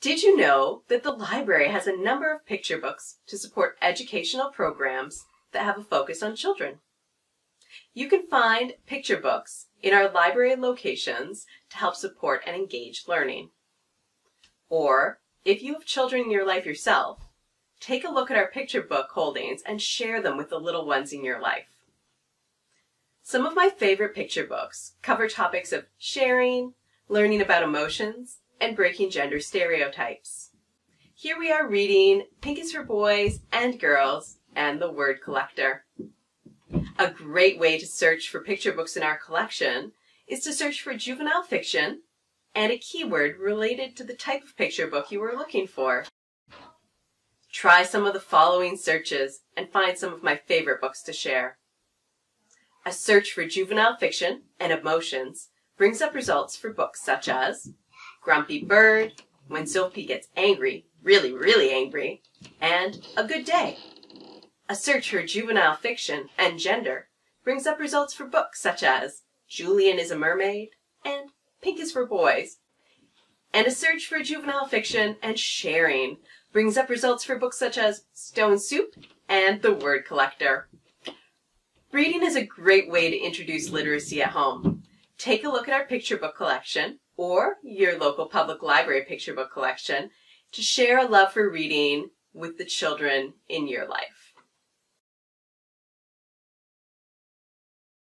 Did you know that the library has a number of picture books to support educational programs that have a focus on children? You can find picture books in our library locations to help support and engage learning. Or, if you have children in your life yourself, take a look at our picture book holdings and share them with the little ones in your life. Some of my favorite picture books cover topics of sharing, learning about emotions, and breaking gender stereotypes. Here we are reading Pink is for Boys and Girls and The Word Collector. A great way to search for picture books in our collection is to search for juvenile fiction and a keyword related to the type of picture book you are looking for. Try some of the following searches and find some of my favorite books to share. A search for juvenile fiction and emotions brings up results for books such as Grumpy Bird, When Sophie Gets Angry, Really, Really Angry, and A Good Day. A search for juvenile fiction and gender brings up results for books such as Julian is a Mermaid and Pink is for Boys. And a search for juvenile fiction and sharing brings up results for books such as Stone Soup and The Word Collector. Reading is a great way to introduce literacy at home. Take a look at our picture book collection or your local public library picture book collection to share a love for reading with the children in your life.